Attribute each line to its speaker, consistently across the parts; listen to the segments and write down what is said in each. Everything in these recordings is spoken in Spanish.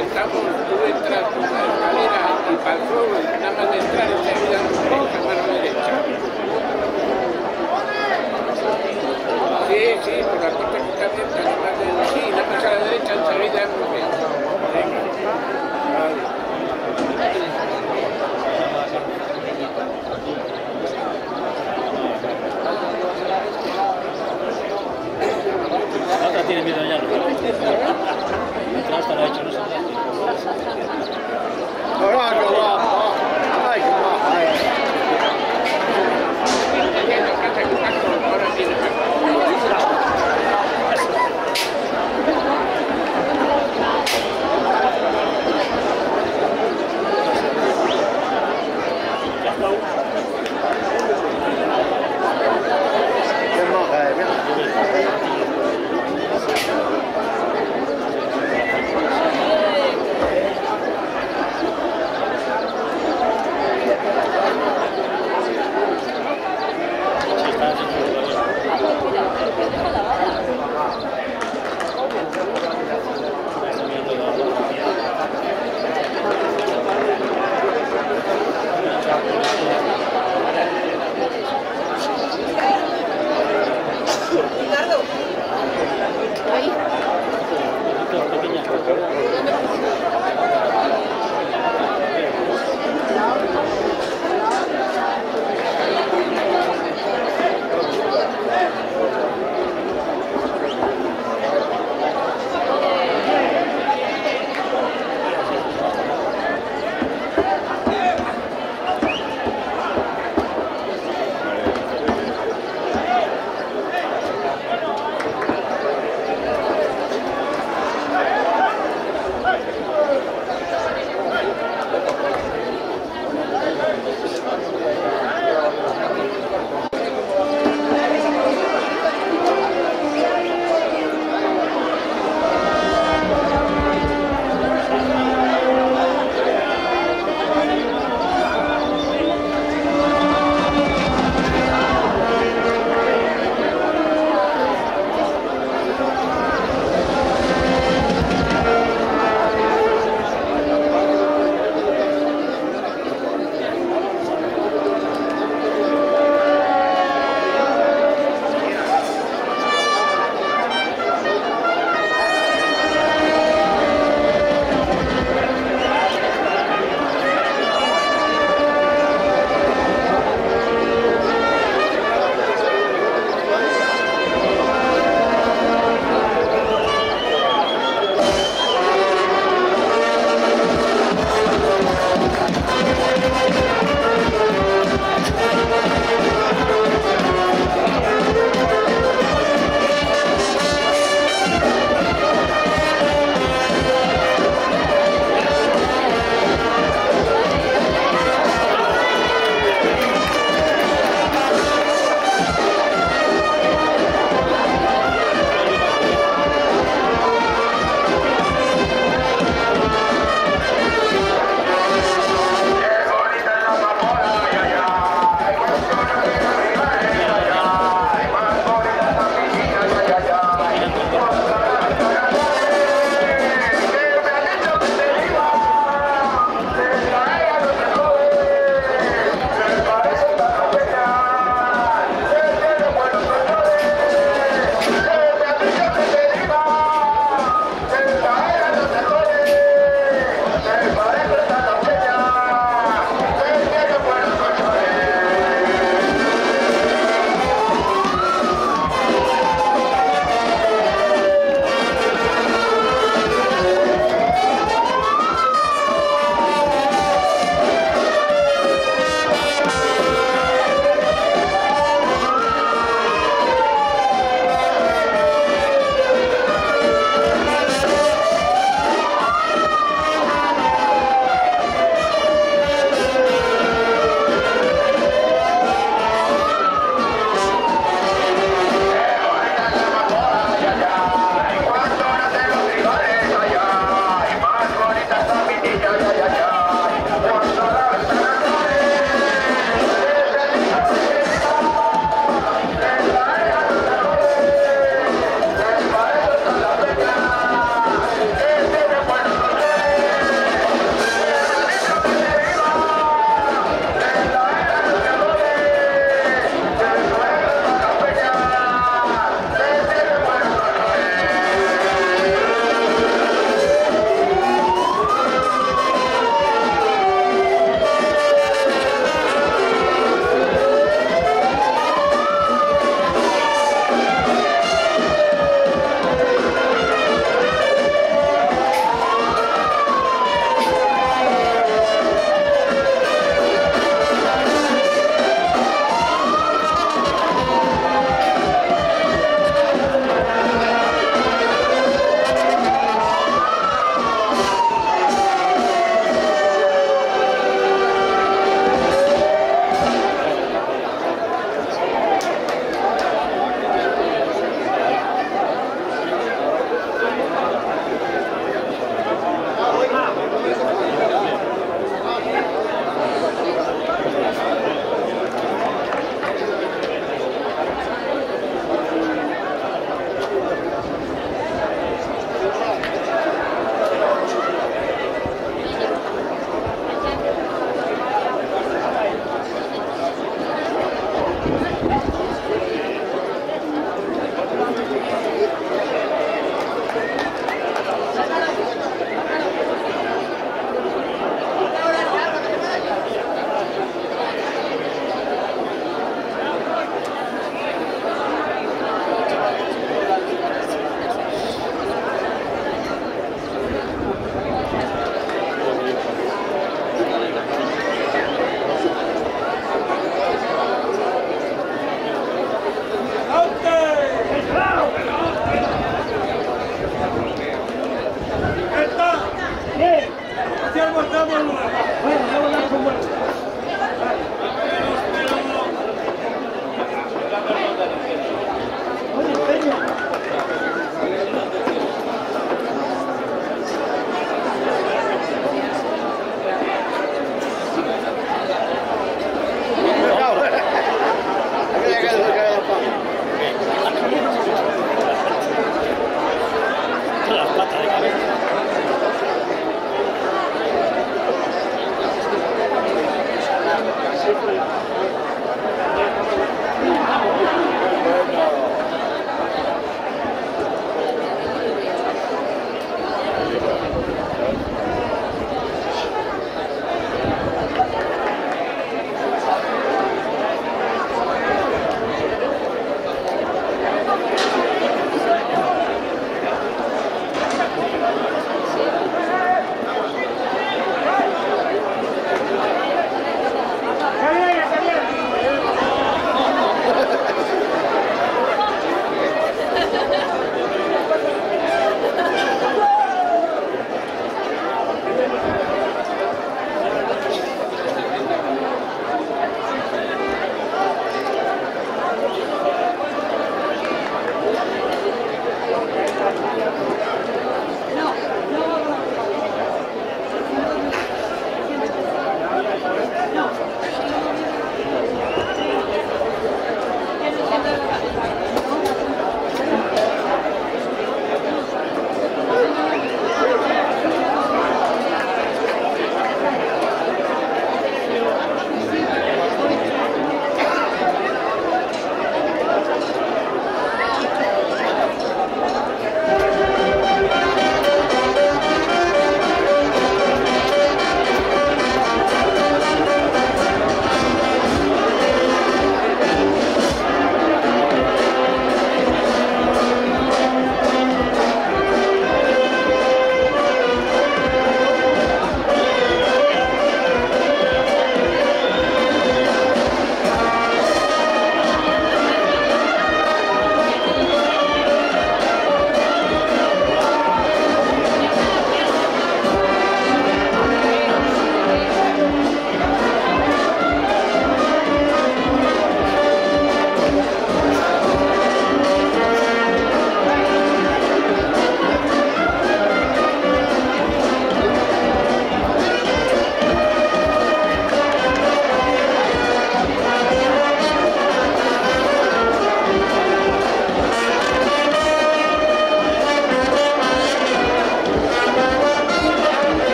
Speaker 1: estamos, tú entras por la escalera y pasó, nada más de entrar y te ayudan con la mano derecha. Sí, sí, por la puerta que está abierta, nada más de, sí, nada más a la derecha, enseguida.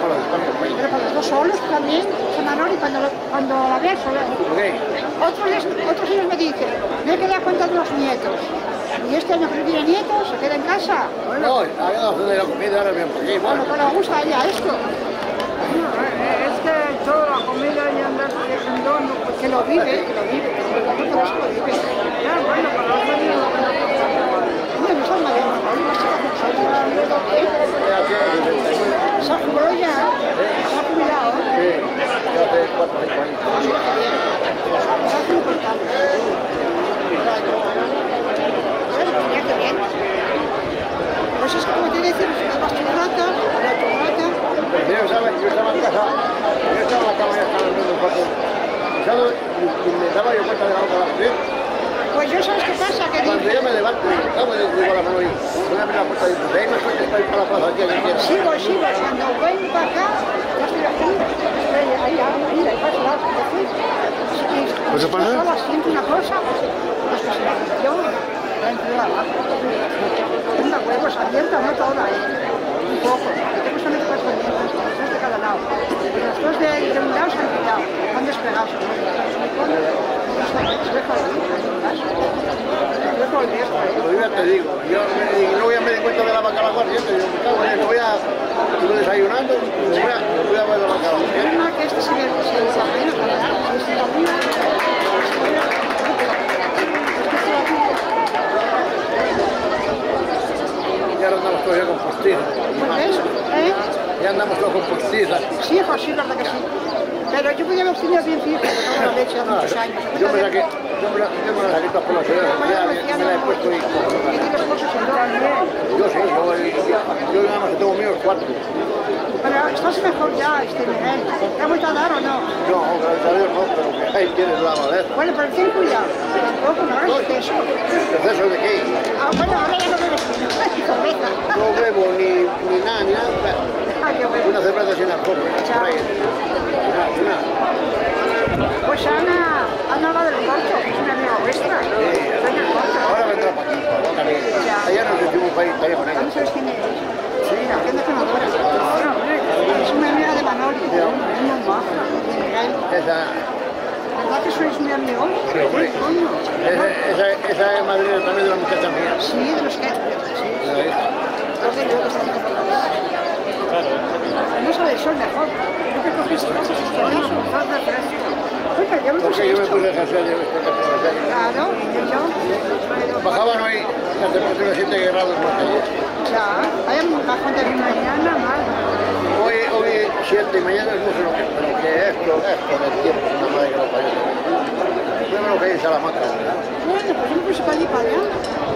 Speaker 1: Para los cuantos países.
Speaker 2: pero para los dos solos también, San Manoli, cuando, lo- cuando la ves sola.
Speaker 1: ¿Por qué?
Speaker 2: Otros, les- otros ellos me dicen, me he quedado cuenta de los nietos. Y este año que no tiene nietos, se queda en casa.
Speaker 1: No, había dado de la comida, ahora por aquí.
Speaker 2: Bueno,
Speaker 1: Bueno,
Speaker 2: pero me gusta a ella esto.
Speaker 3: Es que toda la comida y andar no, pues
Speaker 2: Que lo vive, que lo vive, que lo vive, eso lo vive.
Speaker 3: ya, bueno, pero niños no
Speaker 2: son
Speaker 1: ya hace 69.
Speaker 2: Se ha jubilado ha
Speaker 1: hace 4 o 5 años.
Speaker 2: Se bien. Pues es que como te la tu rata.
Speaker 1: Pero ¿sabes? Yo estaba en casa, yo estaba en la cama, ya estaba en un cuarto. Me daba yo cuenta de la otra vez.
Speaker 2: Pues yo sabes qué pasa, que
Speaker 1: Cuando yo me levanto, acabo de digo a la mano y voy a abrir la puerta y digo, ahí me coches para ir para la plaza aquí a la izquierda.
Speaker 2: sigo, sigo, cuando vengo para acá, ya estoy aquí, estoy ahí, ahí, ahí, ahí paso la otra.
Speaker 1: ¿Pues qué pasa?
Speaker 2: Sola siento una cosa, pues, que se la yo dentro de la vaca. Tengo huevos abierta, no toda, eh. Un poco, porque tengo solamente cuatro los dos de cada lado. Y los dos de, de un lado se han quitado, han despegado. Se me pone, se deja de ir, se deja de ir, eh.
Speaker 1: Pues yo ya te digo, yo me, y luego ya me di cuenta de la vaca a voy a, estuve desayunando, y voy a, voy a ver la vaca a ya
Speaker 2: ¿eh?
Speaker 1: Ya andamos todos con postizas.
Speaker 2: Sí, hijo, sí, verdad que sí. Pero yo podía haber tenido bien fijo, porque la leche hace
Speaker 1: No,
Speaker 2: muchos años.
Speaker 1: yo me yo me la, yo me la saqué todas por la ciudad, ya me, me la he puesto y...
Speaker 2: Y tienes cosas en.
Speaker 1: Yo sí, yo, yo nada más que tengo míos cuatro.
Speaker 2: Pero estás mejor ya, este Miguel. ¿Te ha vuelto a dar o no?
Speaker 1: No, gracias a Dios no, pero que ahí tienes la maleza.
Speaker 2: Bueno, pero ten cuidado. Tampoco, no hagas eso.
Speaker 1: ¿Exceso de qué?
Speaker 2: Ah, bueno, ahora ya no ni cerveza.
Speaker 1: No bebo ni, ni nada, ni nada.
Speaker 2: Ah, qué bueno.
Speaker 1: Una cerveza sin alcohol.
Speaker 2: Pues Ana, Ana va del corto, que es una amiga vuestra. Corto.
Speaker 1: Ahora vendrá para aquí, para aquí. Ayer nos hicimos para ir, ir con ella.
Speaker 2: ¿No sabes quién es? Sí, la gente hombre, es una amiga de Manoli. Es muy maja.
Speaker 1: Esa,
Speaker 2: ¿Verdad que sois muy amigos?
Speaker 1: Sí, hombre. esa, esa, esa es madrina también de la muchacha mía.
Speaker 2: Sí, de los que... Sí,
Speaker 1: de
Speaker 2: los de yo que No sabe el sol mejor. ¿No te cogiste cosas? Oiga, yo me puse
Speaker 1: yo me puse a hacer de.
Speaker 2: Claro, y yo...
Speaker 1: Bajaban hoy la temperatura 7 grados más que ayer.
Speaker 2: Ya, vaya bajón de mañana, mal.
Speaker 1: Hoy, hoy 7 y mañana es mucho lo que, pero que esto, esto del tiempo, una madre que lo parió. Yo me lo que hay en Salamanca.
Speaker 2: Bueno, pues yo me puse para allí, para allá.